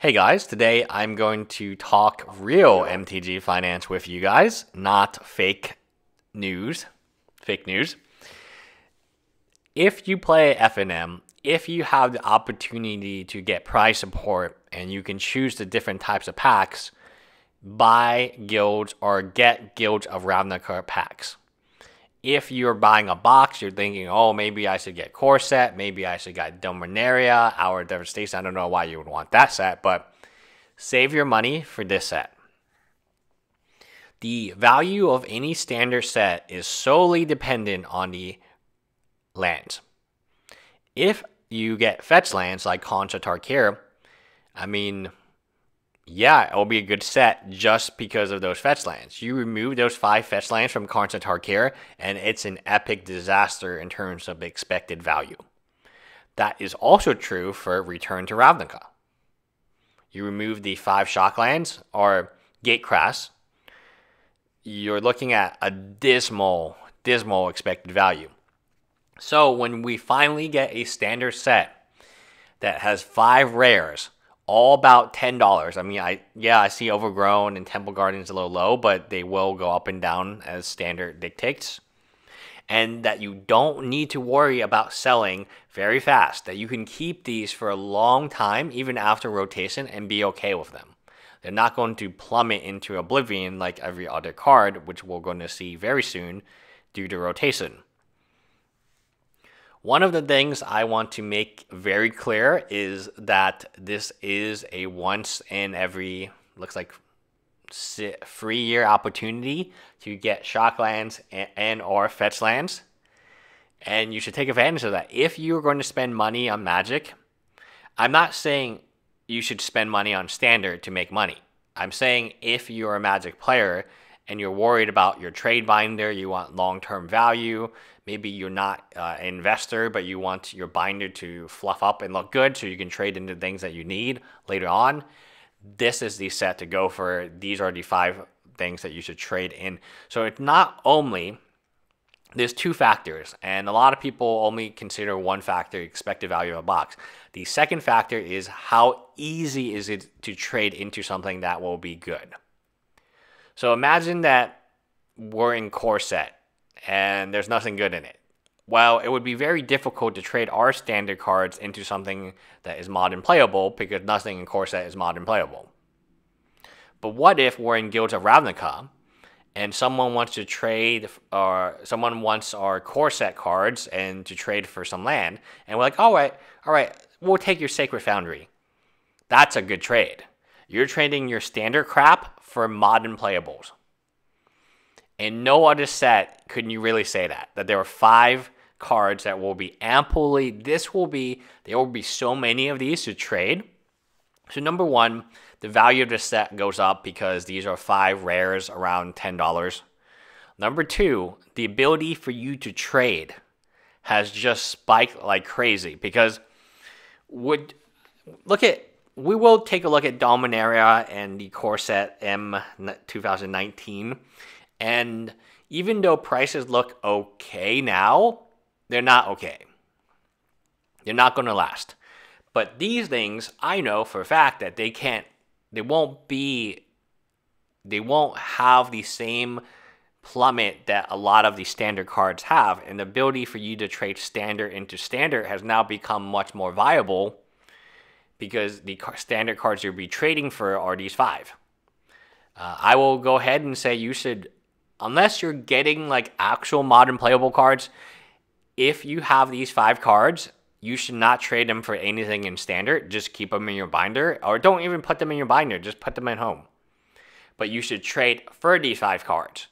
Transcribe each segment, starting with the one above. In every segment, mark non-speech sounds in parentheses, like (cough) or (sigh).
Hey guys, today I'm going to talk real MTG finance with you guys, not fake news. Fake news. If you play FNM, if you have the opportunity to get prize support and you can choose the different types of packs, buy guilds or get guilds of Ravnica packs. If you're buying a box, you're thinking, oh, maybe I should get Core set, maybe I should get Dominaria, Hour of Devastation. I don't know why you would want that set, but save your money for this set. The value of any standard set is solely dependent on the lands. If you get fetch lands like Khans of Tarkir, I mean, yeah, it'll be a good set just because of those fetch lands. You remove those five fetch lands from Khans of Tarkir, and it's an epic disaster in terms of expected value. That is also true for Return to Ravnica. You remove the five shock lands or Gatecrash, you're looking at a dismal, dismal expected value. So when we finally get a standard set that has five rares, all about ten dollars. I mean, I yeah, I see Overgrown and Temple Gardens a little low, but they will go up and down as standard dictates. And that you don't need to worry about selling very fast. That you can keep these for a long time, even after rotation, and be okay with them. They're not going to plummet into oblivion like every other card, which we're going to see very soon due to rotation. One of the things I want to make very clear is that this is a once in every, looks like free year opportunity to get shock lands and, and or fetch lands. And you should take advantage of that. If you're going to spend money on magic, I'm not saying you should spend money on standard to make money. I'm saying if you're a magic player and you're worried about your trade binder, you want long term value, maybe you're not uh, an investor, but you want your binder to fluff up and look good so you can trade into things that you need later on. This is the set to go for. These are the five things that you should trade in. So it's not only there's two factors, and a lot of people only consider one factor, expected value of a box. The second factor is how easy is it to trade into something that will be good. So imagine that we're in core set and there's nothing good in it. Well, it would be very difficult to trade our standard cards into something that is modern playable because nothing in core set is modern playable. But what if we're in Guilds of Ravnica and someone wants to trade or someone wants our core set cards and to trade for some land and we're like all right all right we'll take your sacred foundry that's a good trade you're trading your standard crap for modern playables In no other set couldn't you really say that that there are five cards that will be amply this will be there will be so many of these to trade so number one the value of the set goes up because these are five rares around $10. Number two, the ability for you to trade has just spiked like crazy because would look at we will take a look at Dominaria and the Core Set M 2019 and even though prices look okay now, they're not okay. They're not going to last. But these things, I know for a fact that they can't they won't be they won't have the same plummet that a lot of the standard cards have and the ability for you to trade standard into standard has now become much more viable because the standard cards you'll be trading for are these five uh, i will go ahead and say you should unless you're getting like actual modern playable cards if you have these five cards you should not trade them for anything in standard. Just keep them in your binder, or don't even put them in your binder. Just put them at home. But you should trade for these five cards.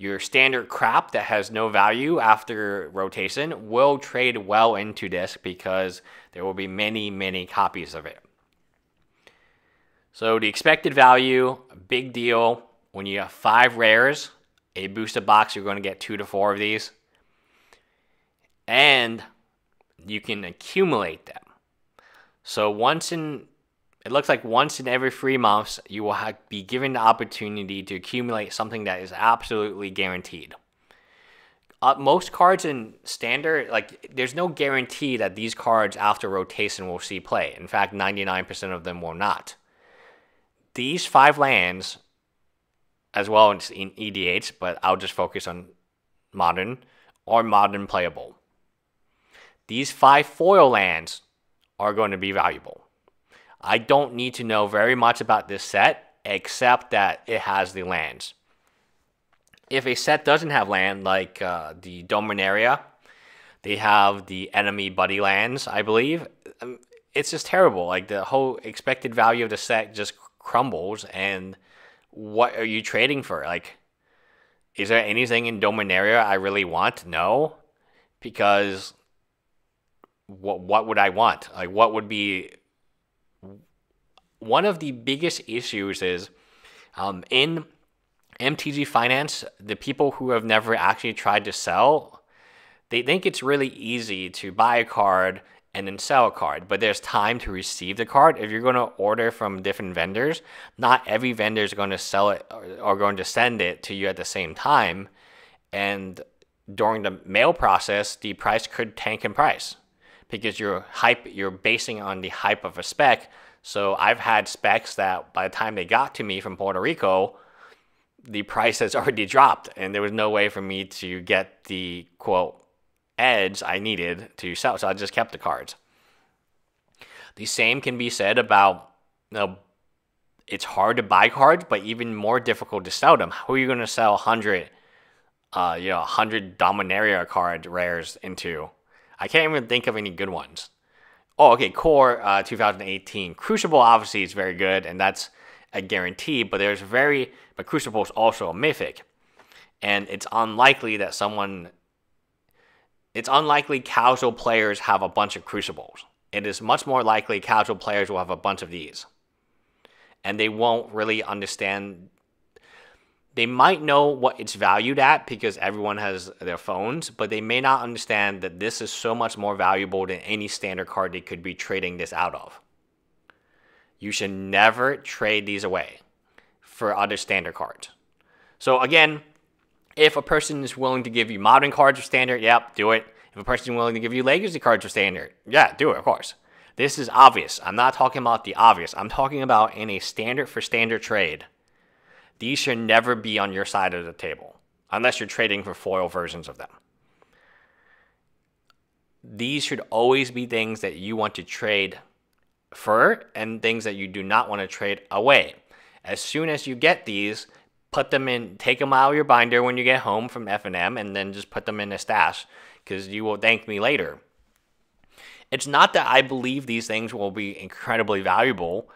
Your standard crap that has no value after rotation will trade well into this because there will be many, many copies of it. So the expected value, big deal. When you have five rares, a boosted box, you're going to get two to four of these. And you can accumulate them. So once in it looks like once in every three months, you will have, be given the opportunity to accumulate something that is absolutely guaranteed. Uh, most cards in standard, like, there's no guarantee that these cards after rotation will see play. In fact, 99% of them will not. these five lands, as well as in EDH, but I'll just focus on modern, are modern playable. These five foil lands are going to be valuable. I don't need to know very much about this set except that it has the lands. If a set doesn't have land, like uh, the Dominaria, they have the enemy buddy lands, I believe. Um, it's just terrible. Like the whole expected value of the set just crumbles. And what are you trading for? Like, is there anything in Dominaria I really want? No, because what what would I want? Like, what would be one of the biggest issues is um, in MTG Finance, the people who have never actually tried to sell, they think it's really easy to buy a card and then sell a card, but there's time to receive the card. If you're going to order from different vendors, not every vendor is going to sell it or going to send it to you at the same time. And during the mail process, the price could tank in price because you're hype, you're basing on the hype of a spec so I've had specs that by the time they got to me from Puerto Rico, the price has (laughs) already dropped, and there was no way for me to get the quote edge I needed to sell. So I just kept the cards. The same can be said about you know, it's hard to buy cards, but even more difficult to sell them. Who are you going to sell 100, uh, you know, 100 Dominaria card rares into? I can't even think of any good ones. Oh, okay. Core uh, 2018. Crucible obviously is very good, and that's a guarantee. But there's very, but Crucible is also a mythic, and it's unlikely that someone. It's unlikely casual players have a bunch of Crucibles. It is much more likely casual players will have a bunch of these, and they won't really understand they might know what it's valued at because everyone has their phones, but they may not understand that this is so much more valuable than any standard card they could be trading this out of. You should never trade these away for other standard cards. So again, if a person is willing to give you modern cards for standard, yep, do it. If a person is willing to give you legacy cards for standard, yeah, do it, of course. This is obvious. I'm not talking about the obvious. I'm talking about in a standard for standard trade these should never be on your side of the table unless you're trading for foil versions of them. These should always be things that you want to trade for and things that you do not want to trade away. As soon as you get these, put them in, take them out of your binder when you get home from FNM and then just put them in a stash because you will thank me later. It's not that I believe these things will be incredibly valuable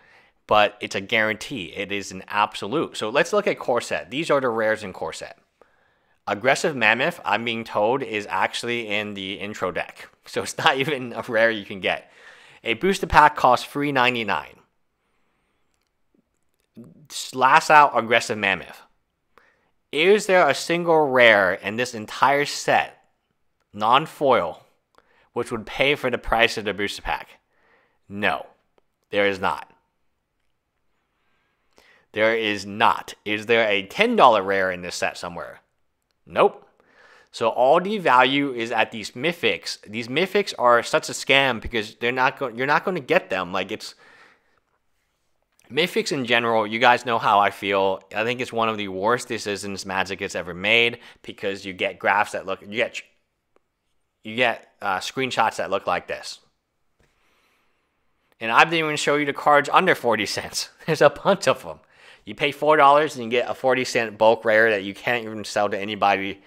but it's a guarantee. It is an absolute. So let's look at core set. These are the rares in core set. Aggressive Mammoth, I'm being told, is actually in the intro deck. (laughs) So it's not even a rare you can get. A booster pack costs $3.99. Last out Aggressive Mammoth. Is there a single rare in this entire set, non foil, which would pay for the price of the booster pack? No, there is not. There is not. Is there a $10 rare in this set somewhere? Nope. So all the value is at these mythics. These mythics are such a scam because they're not you're not going to get them. Like it's Mythics in general, you guys know how I feel. I think it's one of the worst decisions Magic has ever made because you get graphs that look you get you get uh, screenshots that look like this. And I didn't even show you the cards under 40 cents. (laughs) There's a bunch of them. You pay four dollars and you get a forty cent bulk rare that you can't even sell to anybody.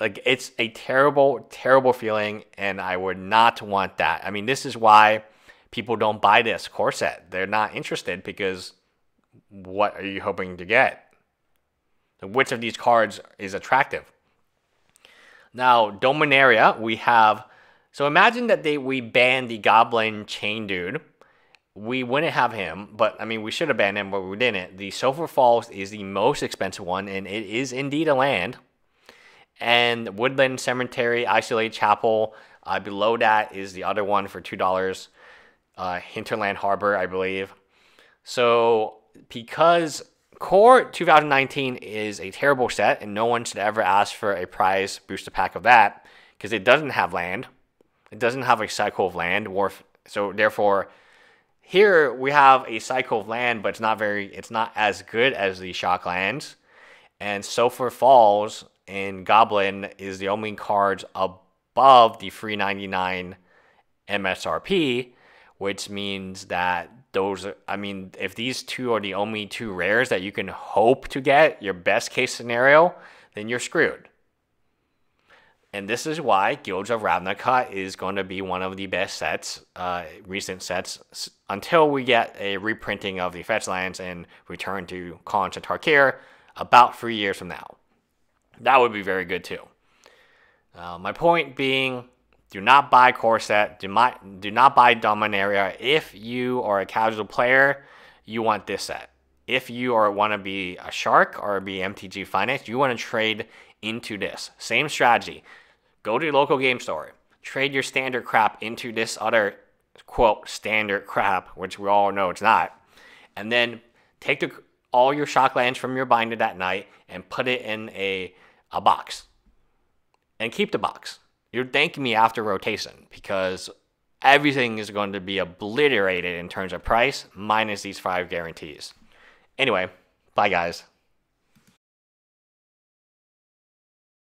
Like it's a terrible, terrible feeling, and I would not want that. I mean, this is why people don't buy this core set. They're not interested because what are you hoping to get? Which of these cards is attractive? Now, Dominaria, we have. So imagine that they we ban the Goblin Chain Dude we wouldn't have him, but I mean, we should have banned him, but we didn't. The Sulfur Falls is the most expensive one, and it is indeed a land. And Woodland Cemetery, Isolate Chapel, uh, below that is the other one for $2. Uh, Hinterland Harbor, I believe. So, because Core 2019 is a terrible set, and no one should ever ask for a prize booster pack of that, because it doesn't have land. It doesn't have a cycle of land, or so therefore here we have a cycle of land, but it's not very, it's not as good as the shock lands. And Sulfur Falls in Goblin is the only cards above the 399 MSRP, which means that those, I mean, if these two are the only two rares that you can hope to get, your best case scenario, then you're screwed. And this is why Guilds of Ravnica is going to be one of the best sets, uh, recent sets, until we get a reprinting of the fetch lands and return to Khans and Tarkir about three years from now. That would be very good too. Uh, my point being, do not buy core set. Do not do not buy Dominaria. If you are a casual player, you want this set. If you are want to be a shark or be MTG Finance, you want to trade into this. Same strategy. Go to your local game store, trade your standard crap into this other quote standard crap, which we all know it's not, and then take the, all your shock lands from your binder that night and put it in a, a box. And keep the box. You're thanking me after rotation because everything is going to be obliterated in terms of price minus these five guarantees. Anyway, bye guys.